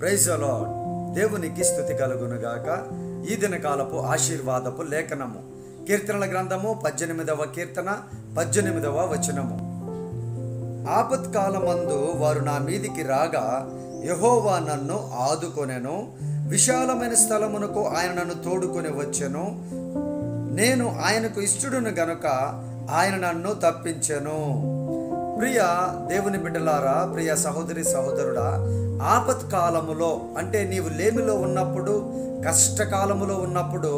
Praise lord దేవునికి స్థుతి కలుగునుగాక. ఈ దినకాలపు ఆశీర్వాదపు లేఖనము. కీర్తనల గ్రంథము పద్దెనిమిదవ కీర్తన పద్దెనిమిదవ వచనము. ఆపత్కాలమందు వారు నా మీదికి రాగా యహోవా నన్ను ఆదుకొనెను. విశాలమైన స్థలమునకు ఆయన నన్ను తోడుకొని వచ్చెను. నేను ఆయనకు ఇష్టడును గనుక ఆయన నన్ను తప్పించెను. ప్రియ దేవుని బిడ్డలారా ప్రియ సహోదరి సహోదరుడా ఆపత్కాలములో అంటే నీవు లేమిలో ఉన్నప్పుడు కష్టకాలములో ఉన్నప్పుడు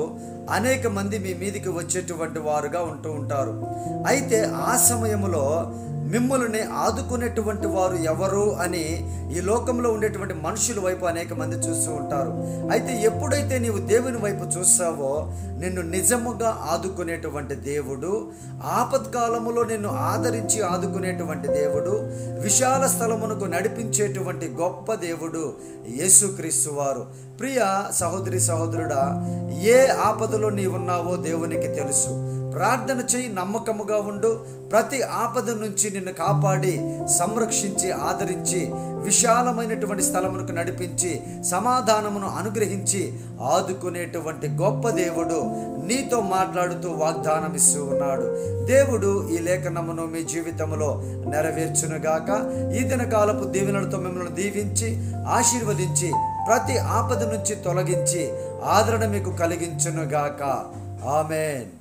అనేక మంది మీ మీదికి వచ్చేటువంటి వారుగా ఉంటూ ఉంటారు. అయితే ఆ సమయంలో మిమ్మల్ని ఆదుకునేటువంటి వారు ఎవరు అని ఈ లోకంలో ఉండేటువంటి మనుషుల వైపు అనేక మంది చూస్తూ ఉంటారు. అయితే ఎప్పుడైతే నీవు దేవుని వైపు చూస్తావో నిన్ను నిజముగా ఆదుకునేటువంటి దేవుడు ఆపత్కాలములో నిన్ను ఆదరించి ఆదుకునేటువంటి దేవుడు విశాల స్థలమునకు నడిపించేటువంటి గొప్ప దేవుడు యేసుక్రీస్తు వారు. ప్రియ సహోదరి సహోదరుడా ఏ ఆపదలో నీవున్నావో దేవునికి తెలుసు. ప్రార్థన చేయి నమ్మకముగా ఉండు. ప్రతి ఆపద నుంచి నిన్ను కాపాడి సంరక్షించి ఆదరించి విశాలమైనటువంటి స్థలమునకు నడిపించి సమాధానమును అనుగ్రహించి ఆదుకునేటువంటి గొప్ప దేవుడు నీతో మాట్లాడుతూ వాగ్దానం ఇస్తూ ఉన్నాడు. దేవుడు ఈ లేఖనమును మీ జీవితంలో నెరవేర్చునుగాక. ఈ దిన కాలపు దీవెనలతో మిమ్మల్ని దీవించి ఆశీర్వదించి ప్రతి ఆపద నుంచి తొలగించి ఆదరణ మీకు కలిగించునుగాక. ఆమెన్.